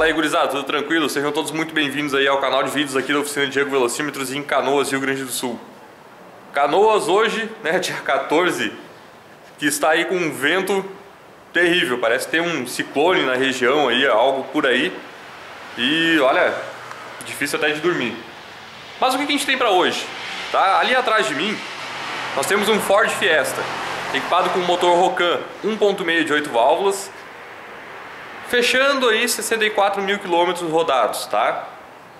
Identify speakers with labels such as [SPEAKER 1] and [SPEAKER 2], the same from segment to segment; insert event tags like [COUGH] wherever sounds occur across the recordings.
[SPEAKER 1] Fala aí, gurizada, tudo tranquilo? Sejam todos muito bem-vindos aí ao canal de vídeos aqui da oficina Diego Velocímetros em Canoas, Rio Grande do Sul. Canoas hoje, né, [LAUGHS] dia 14, que está aí com um vento terrível, parece ter um ciclone na região aí, algo por aí. E olha, difícil até de dormir. Mas o que a gente tem para hoje? Tá? Ali atrás de mim, nós temos um Ford Fiesta, equipado com motor Rocan 1.6 de 8 válvulas, Fechando aí 64 mil quilômetros rodados, tá?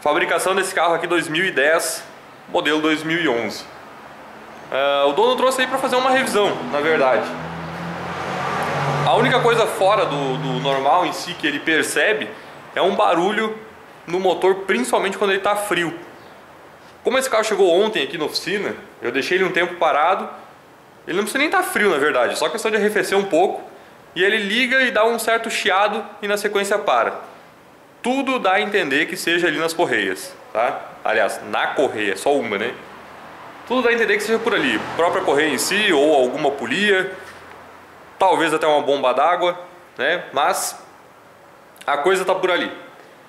[SPEAKER 1] Fabricação desse carro aqui 2010, modelo 2011. Uh, o dono trouxe aí para fazer uma revisão, na verdade. A única coisa fora do, do normal em si que ele percebe é um barulho no motor, principalmente quando ele está frio. Como esse carro chegou ontem aqui na oficina, eu deixei ele um tempo parado. Ele não precisa nem estar tá frio, na verdade, só questão de arrefecer um pouco e ele liga e dá um certo chiado e na sequência para. Tudo dá a entender que seja ali nas correias, tá? Aliás, na correia, só uma, né? Tudo dá a entender que seja por ali, própria correia em si ou alguma polia, talvez até uma bomba d'água, né? Mas a coisa está por ali.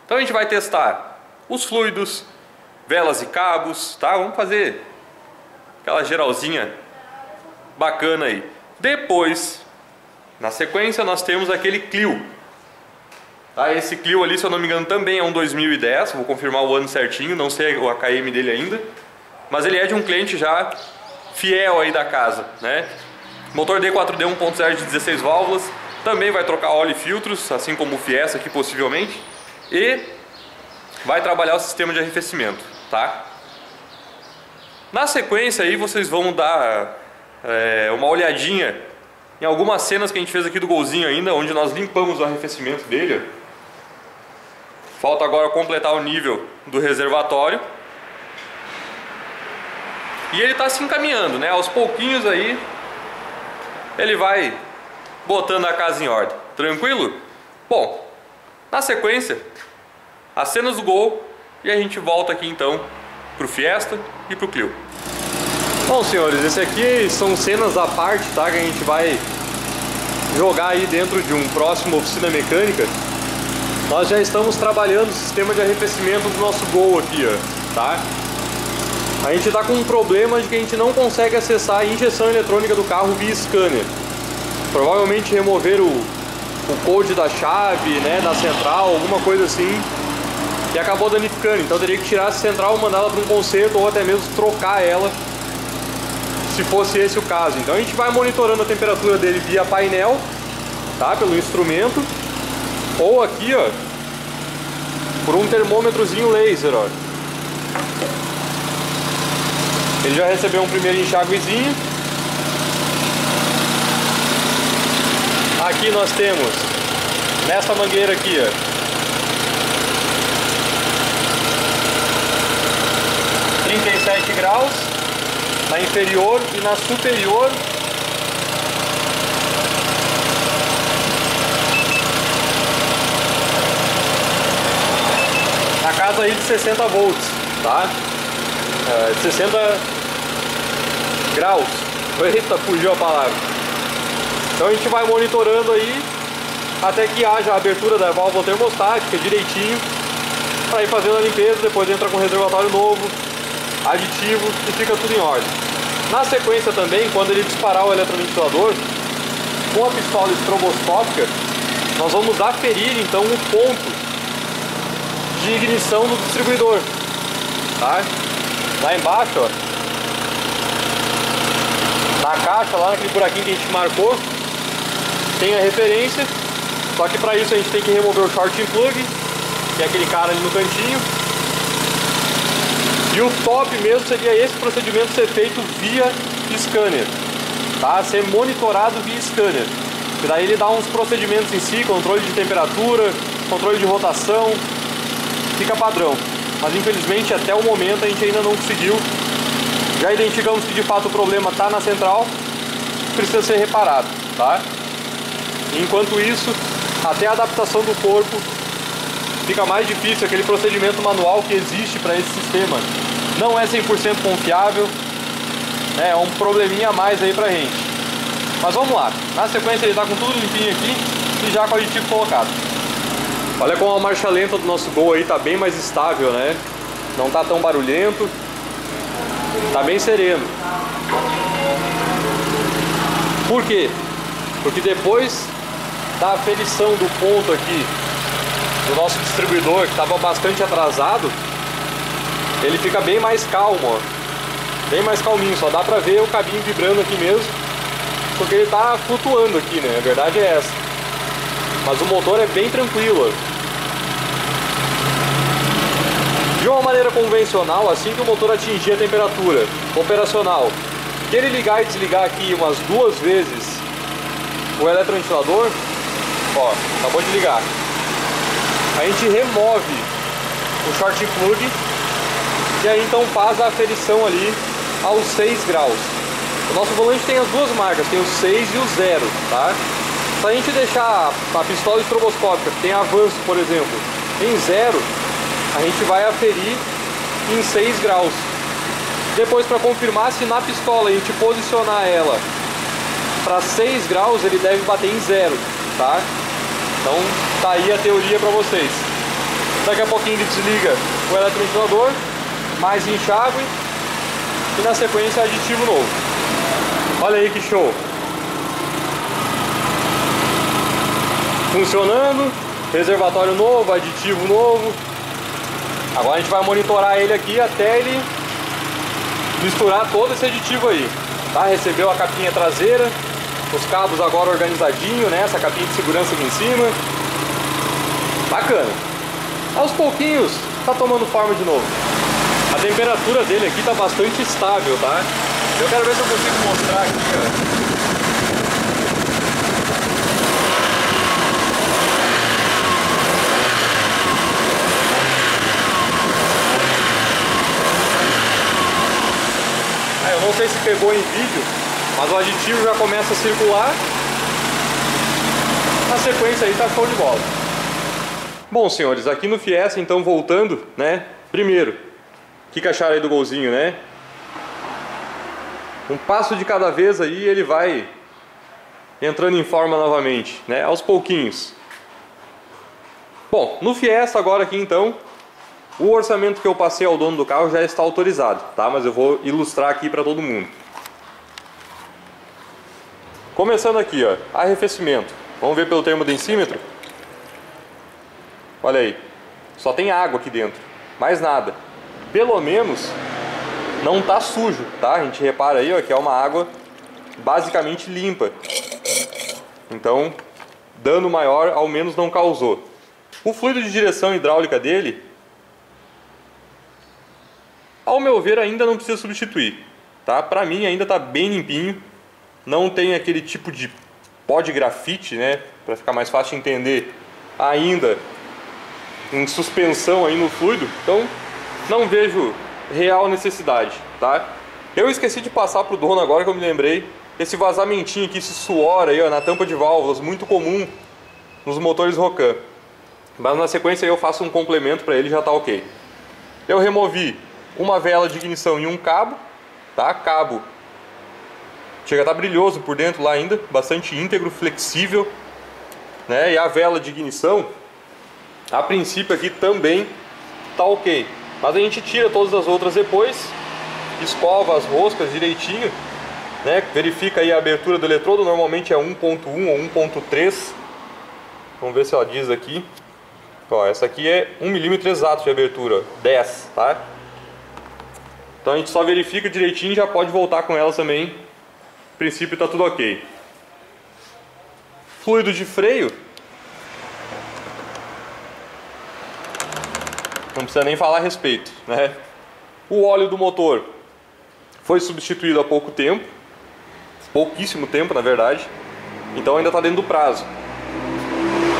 [SPEAKER 1] Então a gente vai testar os fluidos, velas e cabos, tá? Vamos fazer aquela geralzinha bacana aí. Depois na sequência nós temos aquele Clio. Tá, esse Clio ali, se eu não me engano, também é um 2010, vou confirmar o ano certinho, não sei o AKM dele ainda. Mas ele é de um cliente já fiel aí da casa, né? Motor D4D 1.0 de 16 válvulas, também vai trocar óleo e filtros, assim como o Fiesta aqui possivelmente. E vai trabalhar o sistema de arrefecimento, tá? Na sequência aí vocês vão dar é, uma olhadinha em algumas cenas que a gente fez aqui do golzinho ainda, onde nós limpamos o arrefecimento dele. Falta agora completar o nível do reservatório. E ele está se encaminhando, né? Aos pouquinhos aí, ele vai botando a casa em ordem. Tranquilo? Bom, na sequência, as cenas do Gol e a gente volta aqui então pro Fiesta e pro Clio. Bom, senhores, esse aqui são cenas à parte, tá? Que a gente vai jogar aí dentro de um próximo oficina mecânica. Nós já estamos trabalhando o sistema de arrefecimento do nosso Gol aqui, ó, tá? A gente está com um problema de que a gente não consegue acessar a injeção eletrônica do carro via scanner. Provavelmente remover o, o code da chave, né, da central, alguma coisa assim, e acabou danificando. Então teria que tirar essa central, mandá-la para um conserto ou até mesmo trocar ela se fosse esse o caso. Então a gente vai monitorando a temperatura dele via painel, tá? Pelo instrumento. Ou aqui, ó, por um termômetrozinho laser, ó. Ele já recebeu um primeiro enxáguezinho. Aqui nós temos, nessa mangueira aqui, ó, 37 graus na inferior e na superior na casa aí de 60 volts, tá? É, 60 graus. Eita, fugiu a palavra. Então a gente vai monitorando aí até que haja a abertura da válvula termostática direitinho para ir fazendo a limpeza, depois entra com reservatório novo, aditivo e fica tudo em ordem. Na sequência também, quando ele disparar o eletroventilador, com a pistola estroboscópica, nós vamos aferir então o ponto de ignição do distribuidor. Tá? Lá embaixo, ó, na caixa, lá naquele buraquinho que a gente marcou, tem a referência, só que para isso a gente tem que remover o short plug, que é aquele cara ali no cantinho, e o top mesmo seria esse procedimento ser feito via scanner, tá? Ser monitorado via scanner. E daí ele dá uns procedimentos em si, controle de temperatura, controle de rotação, fica padrão. Mas infelizmente até o momento a gente ainda não conseguiu. Já identificamos que de fato o problema está na central, precisa ser reparado, tá? Enquanto isso, até a adaptação do corpo fica mais difícil aquele procedimento manual que existe para esse sistema. Não é 100% confiável, é um probleminha a mais aí pra gente. Mas vamos lá, na sequência ele está com tudo limpinho aqui e já com o aditivo colocado. Olha como a marcha lenta do nosso Gol aí tá bem mais estável, né? Não tá tão barulhento. Tá bem sereno. Por quê? Porque depois da aferição do ponto aqui do nosso distribuidor, que estava bastante atrasado, ele fica bem mais calmo, ó. Bem mais calminho, só dá pra ver o cabinho vibrando aqui mesmo, porque ele tá flutuando aqui, né? A verdade é essa. Mas o motor é bem tranquilo. De uma maneira convencional, assim que o motor atingir a temperatura operacional, que ele ligar e desligar aqui umas duas vezes o eletroventilador, ó, acabou de ligar. A gente remove o short plug e aí então faz a aferição ali aos 6 graus. O nosso volante tem as duas marcas, tem o 6 e o 0, tá? Se a gente deixar a pistola estroboscópica, que tem avanço, por exemplo, em 0, a gente vai aferir em 6 graus. Depois para confirmar se na pistola a gente posicionar ela para 6 graus, ele deve bater em 0, tá? Então tá aí a teoria para vocês. Daqui a pouquinho ele desliga o eletroventilador, mais enxágue e na sequência aditivo novo. Olha aí que show! Funcionando, reservatório novo, aditivo novo, Agora a gente vai monitorar ele aqui até ele misturar todo esse aditivo aí. Tá? Recebeu a capinha traseira, os cabos agora organizadinho, né? Essa capinha de segurança aqui em cima. Bacana. Aos pouquinhos tá tomando forma de novo. A temperatura dele aqui tá bastante estável, tá? Eu quero ver se eu consigo mostrar aqui, ó. não sei se pegou em vídeo, mas o aditivo já começa a circular. Na sequência aí tá show de bola. Bom, senhores, aqui no Fiesta, então voltando, né? Primeiro, o que, que acharam aí do golzinho, né? Um passo de cada vez aí ele vai entrando em forma novamente, né? Aos pouquinhos. Bom, no Fiesta agora aqui então, o orçamento que eu passei ao dono do carro já está autorizado, tá? Mas eu vou ilustrar aqui para todo mundo. Começando aqui, ó, arrefecimento. Vamos ver pelo termodensímetro? Olha aí, só tem água aqui dentro, mais nada. Pelo menos não tá sujo, tá? A gente repara aí, ó, que é uma água basicamente limpa. Então, dano maior ao menos não causou. O fluido de direção hidráulica dele ao meu ver, ainda não precisa substituir. Tá? Para mim, ainda está bem limpinho. Não tem aquele tipo de pó de grafite, né? Para ficar mais fácil de entender, ainda em suspensão aí no fluido. Então, não vejo real necessidade, tá? Eu esqueci de passar pro dono agora que eu me lembrei. Esse vazamentinho aqui, esse suor aí ó, na tampa de válvulas, muito comum nos motores Rocan. Mas na sequência eu faço um complemento para ele já tá ok. Eu removi uma vela de ignição e um cabo, tá? Cabo chega a estar tá brilhoso por dentro lá ainda, bastante íntegro, flexível, né? E a vela de ignição, a princípio aqui também tá ok. Mas a gente tira todas as outras depois, escova as roscas direitinho, né? Verifica aí a abertura do eletrodo, normalmente é 1.1 ou 1.3. Vamos ver se ela diz aqui. Ó, essa aqui é 1 milímetro exato de abertura, 10, tá? Então a gente só verifica direitinho e já pode voltar com elas também. Princípio está tudo ok. Fluido de freio. Não precisa nem falar a respeito, né? O óleo do motor foi substituído há pouco tempo, pouquíssimo tempo na verdade, então ainda está dentro do prazo.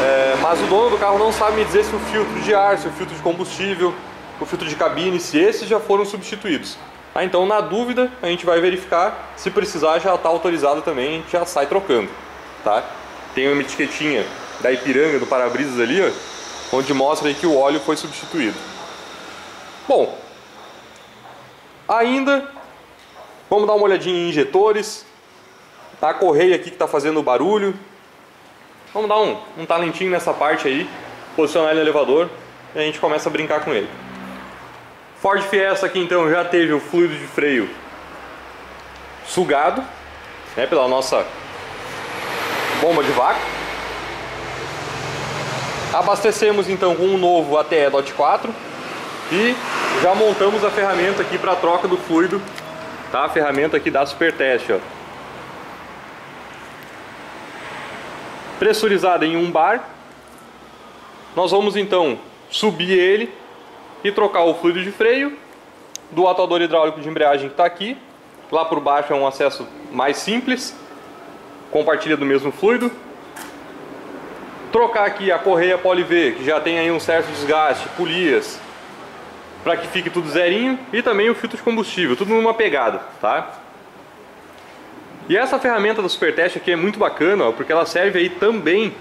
[SPEAKER 1] É, mas o dono do carro não sabe me dizer se o filtro de ar, se o filtro de combustível o filtro de cabine, se esses já foram substituídos. Ah, então, na dúvida, a gente vai verificar. Se precisar, já está autorizado também, a gente já sai trocando. Tá? Tem uma etiquetinha da Ipiranga, do para-brisas ali, ó, onde mostra que o óleo foi substituído. Bom, ainda vamos dar uma olhadinha em injetores. A correia aqui que está fazendo barulho. Vamos dar um, um talentinho nessa parte aí. posicionar ele no elevador e a gente começa a brincar com ele. Ford Fiesta aqui então já teve o fluido de freio sugado né, pela nossa bomba de vácuo. Abastecemos então com um novo ATE DOT 4 e já montamos a ferramenta aqui para troca do fluido, tá? A ferramenta aqui da Supertest, ó. Pressurizada em um bar. Nós vamos então subir ele e trocar o fluido de freio do atuador hidráulico de embreagem que está aqui. Lá por baixo é um acesso mais simples, compartilha do mesmo fluido. Trocar aqui a correia Poli-V, que já tem aí um certo desgaste, polias, para que fique tudo zerinho. E também o filtro de combustível, tudo numa pegada, tá? E essa ferramenta da Supertest aqui é muito bacana, ó, porque ela serve aí também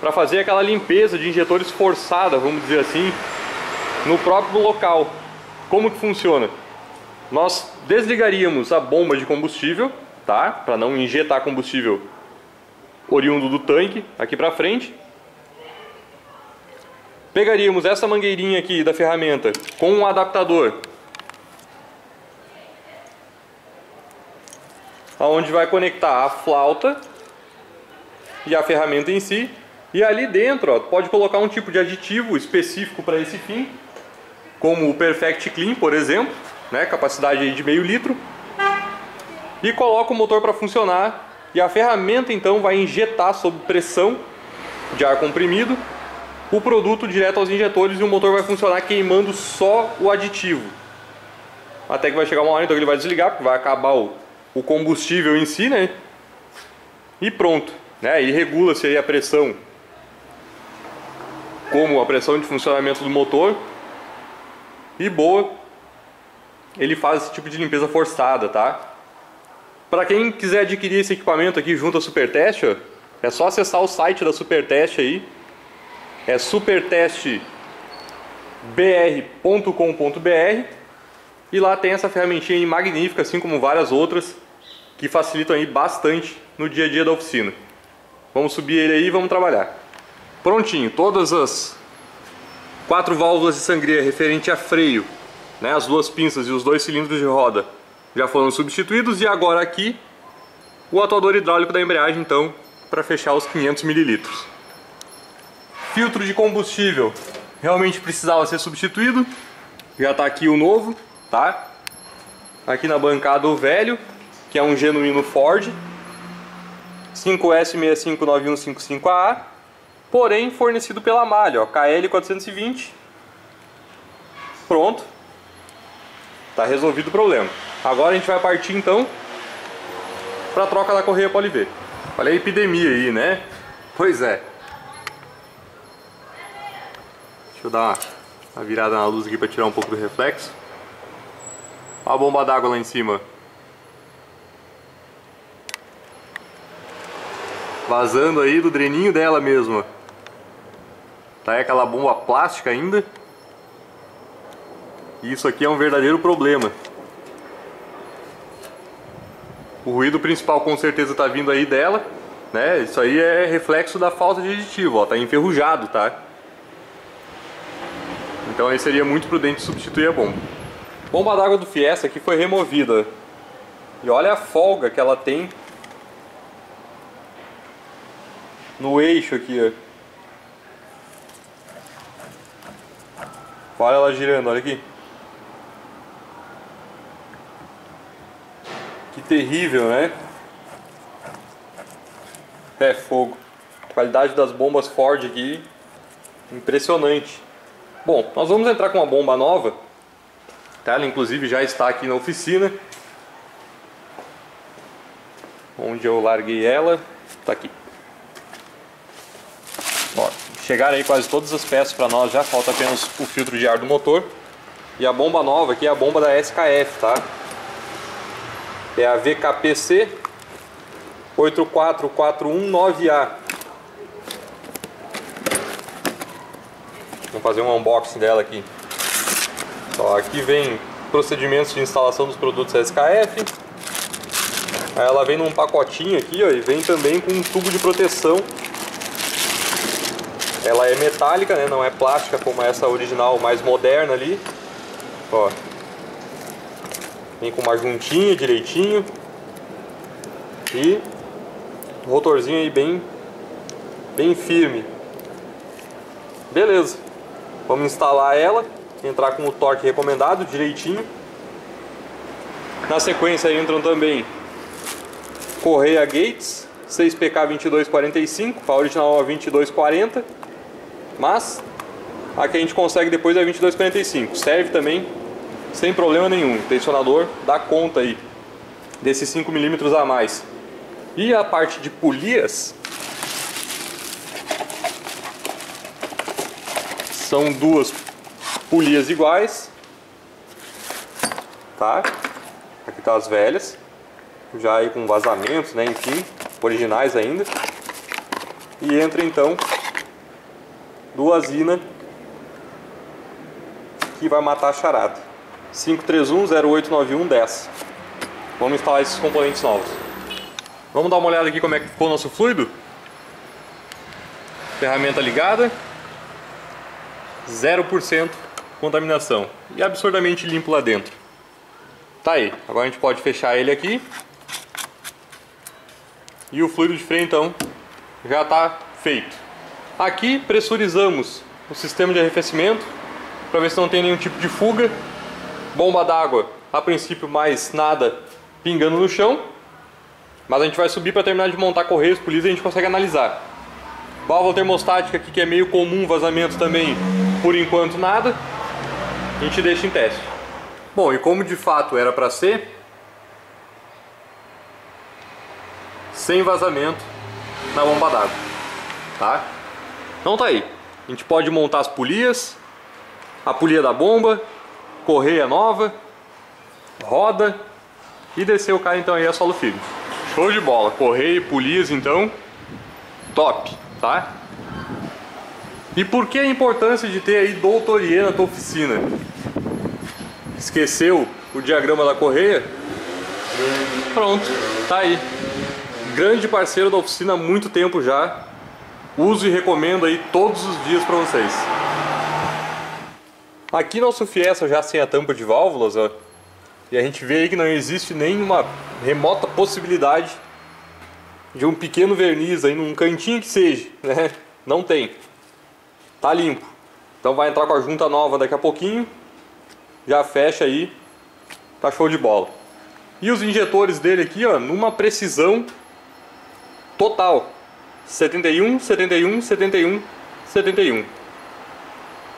[SPEAKER 1] para fazer aquela limpeza de injetores forçada, vamos dizer assim, no próprio local. Como que funciona? Nós desligaríamos a bomba de combustível, tá? Para não injetar combustível oriundo do tanque aqui para frente. Pegaríamos essa mangueirinha aqui da ferramenta com um adaptador aonde vai conectar a flauta e a ferramenta em si. E ali dentro ó, pode colocar um tipo de aditivo específico para esse fim como o Perfect Clean, por exemplo, né, capacidade de meio litro, e coloca o motor para funcionar e a ferramenta então vai injetar sob pressão de ar comprimido o produto direto aos injetores e o motor vai funcionar queimando só o aditivo. Até que vai chegar uma hora então ele vai desligar, porque vai acabar o, o combustível em si, né? E pronto, né? E regula-se aí a pressão, como a pressão de funcionamento do motor e boa, ele faz esse tipo de limpeza forçada, tá? Para quem quiser adquirir esse equipamento aqui junto à Supertest, ó, é só acessar o site da Supertest aí, é supertestbr.com.br e lá tem essa ferramentinha magnífica, assim como várias outras, que facilitam aí bastante no dia a dia da oficina. Vamos subir ele aí e vamos trabalhar. Prontinho, todas as quatro válvulas de sangria referente a freio, né, as duas pinças e os dois cilindros de roda já foram substituídos e agora aqui o atuador hidráulico da embreagem então para fechar os 500 mililitros. Filtro de combustível realmente precisava ser substituído, já está aqui o novo, tá? Aqui na bancada o velho, que é um genuíno Ford 5S659155AA porém fornecido pela malha, ó, KL420. Pronto. Tá resolvido o problema. Agora a gente vai partir então para troca da correia Poliv. Olha a epidemia aí, né? Pois é. Deixa eu dar uma virada na luz aqui para tirar um pouco do reflexo. Olha a bomba d'água lá em cima. Vazando aí do dreninho dela mesmo. Tá aí aquela bomba plástica ainda. E isso aqui é um verdadeiro problema. O ruído principal com certeza está vindo aí dela, né? Isso aí é reflexo da falta de aditivo, ó, tá enferrujado, tá? Então aí seria muito prudente substituir a bomba. Bomba d'água do Fiesta aqui foi removida. E olha a folga que ela tem no eixo aqui, ó. Olha ela girando, olha aqui. Que terrível, né? É fogo. A qualidade das bombas Ford aqui, impressionante. Bom, nós vamos entrar com uma bomba nova. Tá? Ela inclusive já está aqui na oficina. Onde eu larguei ela, está aqui. Chegaram aí quase todas as peças para nós, já falta apenas o filtro de ar do motor. E a bomba nova aqui é a bomba da SKF, tá? É a VKPC 84419A. Vamos fazer um unboxing dela aqui. Aqui vem procedimentos de instalação dos produtos SKF. Ela vem num pacotinho aqui, ó, e vem também com um tubo de proteção Ela é metálica, né? Não é plástica como essa original mais moderna ali. Ó. Vem com uma juntinha direitinho. E rotorzinho aí bem bem firme. Beleza. Vamos instalar ela, entrar com o torque recomendado direitinho. Na sequência entram também Correia Gates 6PK 2245, a original é 2240, mas a que a gente consegue depois é 2245. Serve também sem problema nenhum. O tensionador dá conta aí desses 5 milímetros a mais. E a parte de polias são duas polias iguais, tá? Aqui tá as velhas, já aí com vazamentos, né? Enfim, originais ainda. E entra então duas INA que vai matar a charada. 531089110. Vamos instalar esses componentes novos. Vamos dar uma olhada aqui como é que ficou o nosso fluido. Ferramenta ligada. 0% contaminação. E absurdamente limpo lá dentro. Tá aí. Agora a gente pode fechar ele aqui. E o fluido de freio então já está feito. Aqui pressurizamos o sistema de arrefecimento para ver se não tem nenhum tipo de fuga. Bomba d'água, a princípio mais nada pingando no chão. Mas a gente vai subir para terminar de montar correios polidos e a gente consegue analisar. Válvula termostática aqui que é meio comum, vazamento também, por enquanto nada. A gente deixa em teste. Bom, e como de fato era para ser, sem vazamento na bomba d'água, tá? Então tá aí. A gente pode montar as polias, a polia da bomba, correia nova, roda e descer o cara então aí a solo firme. Show de bola, correia e polias então, top, tá? E por que a importância de ter aí doutorie na tua oficina? Esqueceu o diagrama da correia? Pronto, tá aí grande parceiro da oficina há muito tempo já. Uso e recomendo aí todos os dias para vocês. Aqui nosso Fiesta já sem a tampa de válvulas, ó, e a gente vê aí que não existe nenhuma remota possibilidade de um pequeno verniz aí num cantinho que seja, [LAUGHS] né? Não tem. Tá limpo. Então vai entrar com a junta nova daqui a pouquinho. Já fecha aí. Tá show de bola. E os injetores dele aqui, ó, numa precisão total 71, 71, 71, 71.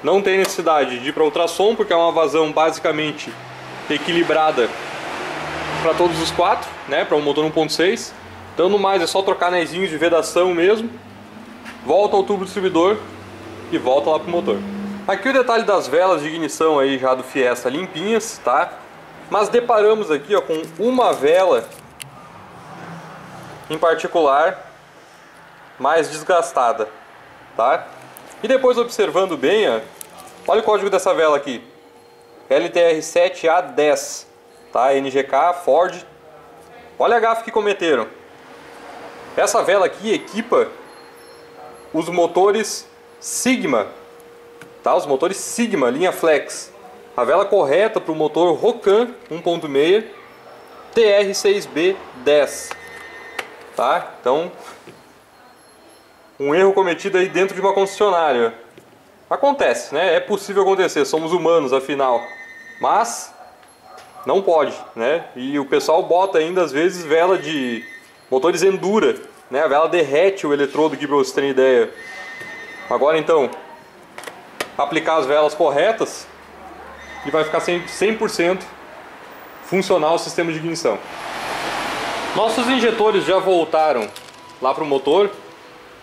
[SPEAKER 1] Não tem necessidade de ir para ultrassom porque é uma vazão basicamente equilibrada para todos os quatro, né, para um motor 1.6. Então no mais é só trocar anéisinhos de vedação mesmo. Volta ao tubo distribuidor e volta lá pro motor. Aqui o detalhe das velas de ignição aí já do Fiesta limpinhas, tá? Mas deparamos aqui ó, com uma vela em particular mais desgastada, tá? E depois observando bem, ó, olha o código dessa vela aqui, LTR7A10, tá? NGK Ford. Olha a gafe que cometeram. Essa vela aqui equipa os motores Sigma, tá? Os motores Sigma, linha Flex. A vela correta para o motor Rocan 1.6 TR6B10 tá? Então, um erro cometido aí dentro de uma concessionária. Acontece, né? É possível acontecer, somos humanos afinal. Mas não pode, né? E o pessoal bota ainda às vezes vela de motores Endura, né? A vela derrete o eletrodo aqui para você ter ideia. Agora então, aplicar as velas corretas e vai ficar 100% funcional o sistema de ignição. Nossos injetores já voltaram lá para o motor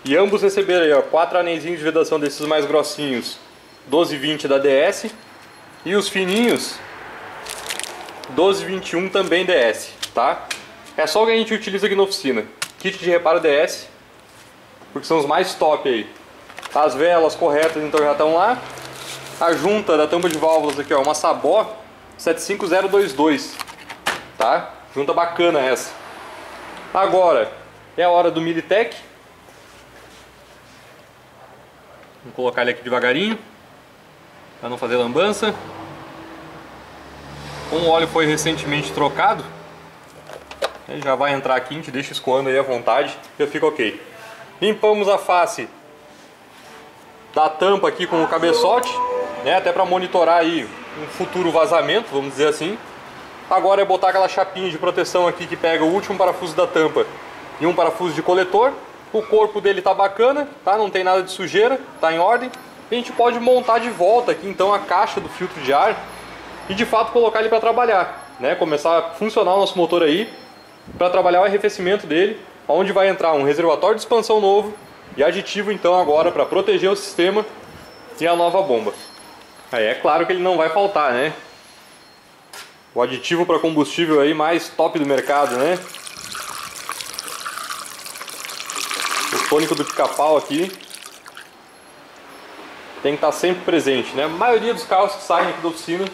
[SPEAKER 1] e ambos receberam aí, ó, quatro anéisinhos de vedação desses mais grossinhos 1220 da DS e os fininhos 1221 também DS, tá? É só o que a gente utiliza aqui na oficina. Kit de reparo DS, porque são os mais top aí. As velas corretas então já estão lá. A junta da tampa de válvulas aqui, ó, uma Sabó 75022, tá? Junta bacana essa. Agora é a hora do Militech. Vamos colocar ele aqui devagarinho, para não fazer lambança. Como o óleo foi recentemente trocado, ele já vai entrar aqui, a gente deixa escoando aí à vontade, já fica ok. Limpamos a face da tampa aqui com o cabeçote, né, até para monitorar aí um futuro vazamento, vamos dizer assim. Agora é botar aquela chapinha de proteção aqui que pega o último parafuso da tampa e um parafuso de coletor. O corpo dele tá bacana, tá? Não tem nada de sujeira, tá em ordem. a gente pode montar de volta aqui então a caixa do filtro de ar e de fato colocar ele para trabalhar, né? Começar a funcionar o nosso motor aí para trabalhar o arrefecimento dele, onde vai entrar um reservatório de expansão novo e aditivo então agora para proteger o sistema e a nova bomba. Aí é claro que ele não vai faltar, né? O aditivo para combustível aí mais top do mercado, né? O tônico do pica-pau aqui tem que estar tá sempre presente, né? A maioria dos carros que saem aqui da oficina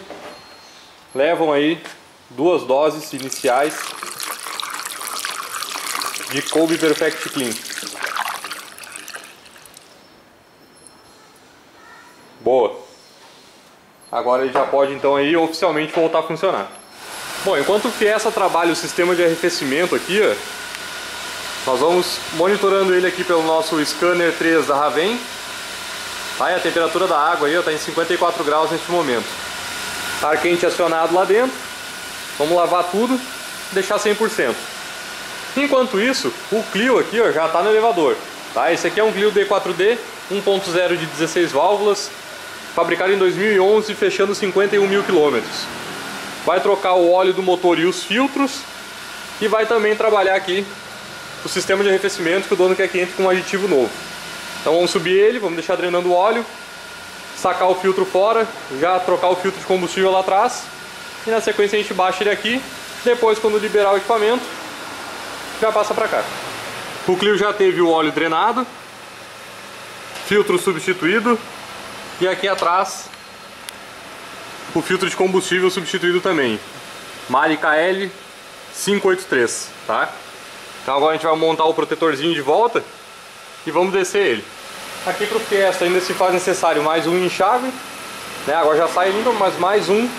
[SPEAKER 1] levam aí duas doses iniciais de Kobe Perfect Clean. Boa. Agora ele já pode então aí oficialmente voltar a funcionar. Bom, enquanto o Fiesta trabalha o sistema de arrefecimento aqui, ó, nós vamos monitorando ele aqui pelo nosso scanner 3 da Raven. Tá, a temperatura da água aí está em 54 graus neste momento. Ar quente acionado lá dentro. Vamos lavar tudo, deixar 100%. Enquanto isso, o Clio aqui ó, já está no elevador. Tá? Esse aqui é um Clio D4D 1.0 de 16 válvulas, fabricado em 2011, fechando 51 mil quilômetros. Vai trocar o óleo do motor e os filtros e vai também trabalhar aqui o sistema de arrefecimento que o dono quer que entre com um aditivo novo. Então vamos subir ele, vamos deixar drenando o óleo, sacar o filtro fora, já trocar o filtro de combustível lá atrás e na sequência a gente baixa ele aqui. Depois, quando liberar o equipamento, já passa para cá. O Clio já teve o óleo drenado, filtro substituído, e aqui atrás o filtro de combustível substituído também. Mari KL 583, tá? Então agora a gente vai montar o protetorzinho de volta e vamos descer ele. Aqui para o Fiesta ainda se faz necessário mais um enxágue, né? Agora já sai limpo, mas mais um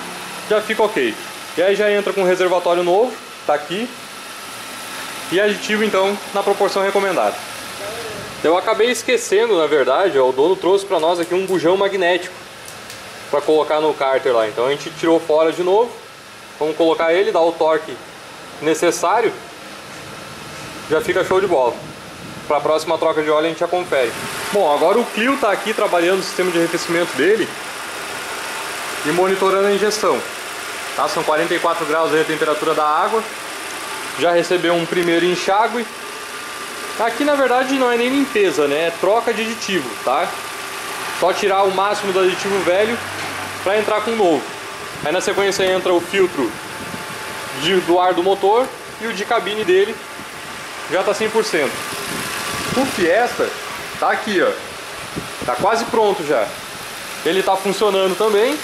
[SPEAKER 1] já fica ok. E aí já entra com um reservatório novo, tá aqui. E aditivo então na proporção recomendada. Eu acabei esquecendo, na verdade, ó, o dono trouxe para nós aqui um bujão magnético para colocar no cárter lá. Então a gente tirou fora de novo. Vamos colocar ele, dar o torque necessário. Já fica show de bola. Para a próxima troca de óleo a gente já confere. Bom, agora o Clio está aqui trabalhando o sistema de arrefecimento dele e monitorando a injeção. Tá? São 44 graus a temperatura da água. Já recebeu um primeiro enxágue Aqui na verdade não é nem limpeza, né? É troca de aditivo, tá? Só tirar o máximo do aditivo velho para entrar com o novo. Aí na sequência entra o filtro de, do ar do motor e o de cabine dele já tá 100%. O Fiesta tá aqui, ó. Tá quase pronto já. Ele tá funcionando também.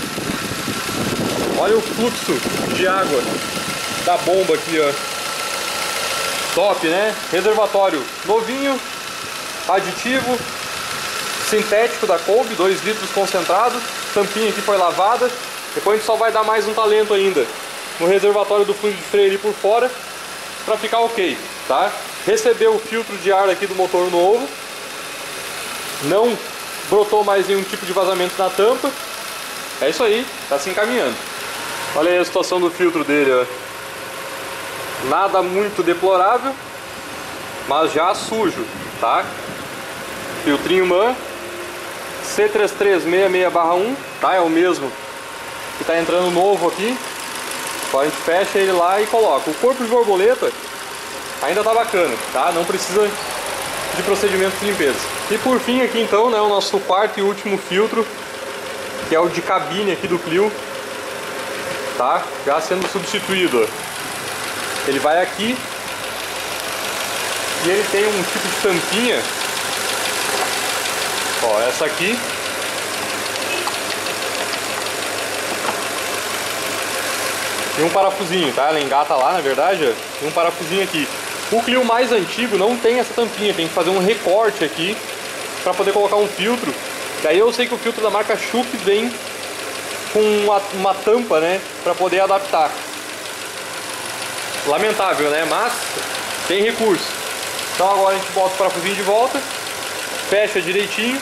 [SPEAKER 1] Olha o fluxo de água da bomba aqui, ó. Top, né? Reservatório novinho, aditivo, sintético da Kobe, 2 litros concentrado. Tampinha aqui foi lavada. Depois a gente só vai dar mais um talento ainda no reservatório do fluido de freio ali por fora para ficar ok, tá? Recebeu o filtro de ar aqui do motor novo. Não brotou mais nenhum tipo de vazamento na tampa. É isso aí, tá se encaminhando. Olha aí a situação do filtro dele, ó. Nada muito deplorável, mas já sujo, tá? Filtrinho MAN C3366-1, tá? É o mesmo que tá entrando novo aqui. Só a gente fecha ele lá e coloca. O corpo de borboleta ainda tá bacana, tá? Não precisa de procedimento de limpeza. E por fim aqui então, né, o nosso quarto e último filtro, que é o de cabine aqui do Clio, tá? Já sendo substituído. Ele vai aqui e ele tem um tipo de tampinha. Ó, essa aqui. E um parafusinho, tá? Ela engata lá, na verdade, e um parafusinho aqui. O Clio mais antigo não tem essa tampinha, tem que fazer um recorte aqui para poder colocar um filtro Daí eu sei que o filtro da marca Schupp vem com uma, uma tampa, né, para poder adaptar. Lamentável, né, mas tem recurso. Então agora a gente bota o parafusinho de volta, fecha direitinho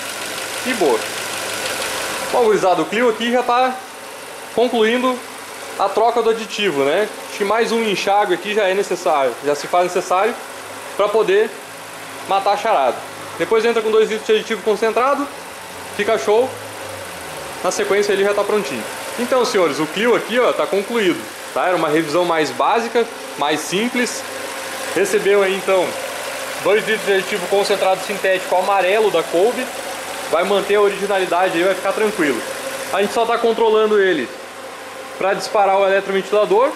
[SPEAKER 1] e boa. Bom, gurizada, o Clio aqui já está concluindo a troca do aditivo, né? Acho que mais um enxágue aqui já é necessário, já se faz necessário para poder matar a charada. Depois entra com 2 litros de aditivo concentrado, fica show. Na sequência ele já está prontinho. Então, senhores, o Clio aqui está concluído. Tá? Era uma revisão mais básica, mais simples. Recebeu aí então 2 litros de aditivo concentrado sintético amarelo da Kolbe. Vai manter a originalidade aí, vai ficar tranquilo. A gente só está controlando ele para disparar o eletroventilador.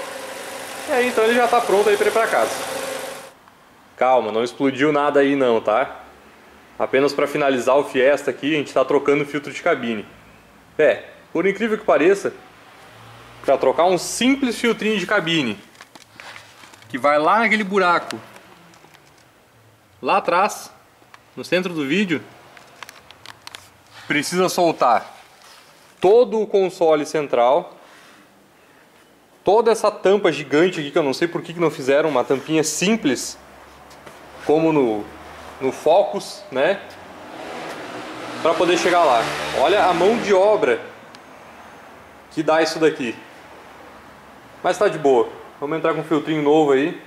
[SPEAKER 1] E aí então ele já está pronto aí para ir para casa. Calma, não explodiu nada aí não, tá? Apenas para finalizar o Fiesta aqui, a gente está trocando o filtro de cabine. É, por incrível que pareça, para trocar um simples filtrinho de cabine, que vai lá naquele buraco, lá atrás, no centro do vídeo, precisa soltar todo o console central, toda essa tampa gigante aqui, que eu não sei por que não fizeram uma tampinha simples, como no no Focus, né? Para poder chegar lá. Olha a mão de obra que dá isso daqui. Mas tá de boa. Vamos entrar com um filtrinho novo aí,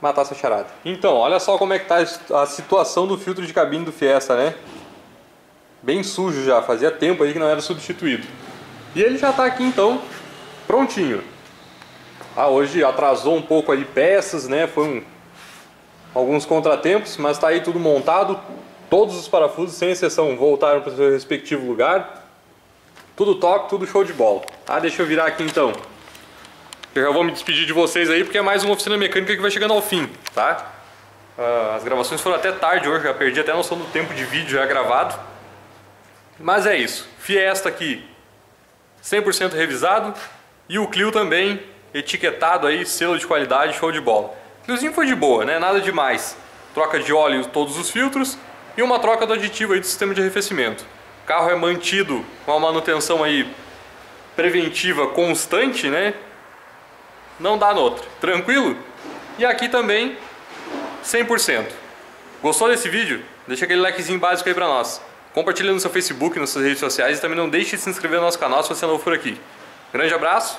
[SPEAKER 1] matar essa charada. Então, olha só como é que tá a situação do filtro de cabine do Fiesta, né? Bem sujo já, fazia tempo aí que não era substituído. E ele já tá aqui então, prontinho. Ah, hoje atrasou um pouco ali peças, né? Foi um alguns contratempos, mas está aí tudo montado. Todos os parafusos, sem exceção, voltaram para o seu respectivo lugar. Tudo top, tudo show de bola. Ah, deixa eu virar aqui então. Eu já vou me despedir de vocês aí, porque é mais uma oficina mecânica que vai chegando ao fim, tá? Uh, as gravações foram até tarde hoje, já perdi até a noção do tempo de vídeo já gravado. Mas é isso. Fiesta aqui, 100% revisado. E o Clio também, etiquetado aí, selo de qualidade, show de bola. Fiozinho foi de boa, né? Nada demais. Troca de óleo todos os filtros e uma troca do aditivo aí do sistema de arrefecimento. O carro é mantido com uma manutenção aí preventiva constante, né? Não dá noutra. Tranquilo? E aqui também 100%. Gostou desse vídeo? Deixa aquele likezinho básico aí pra nós. Compartilha no seu Facebook, nas suas redes sociais e também não deixe de se inscrever no nosso canal se você novo por aqui. Grande abraço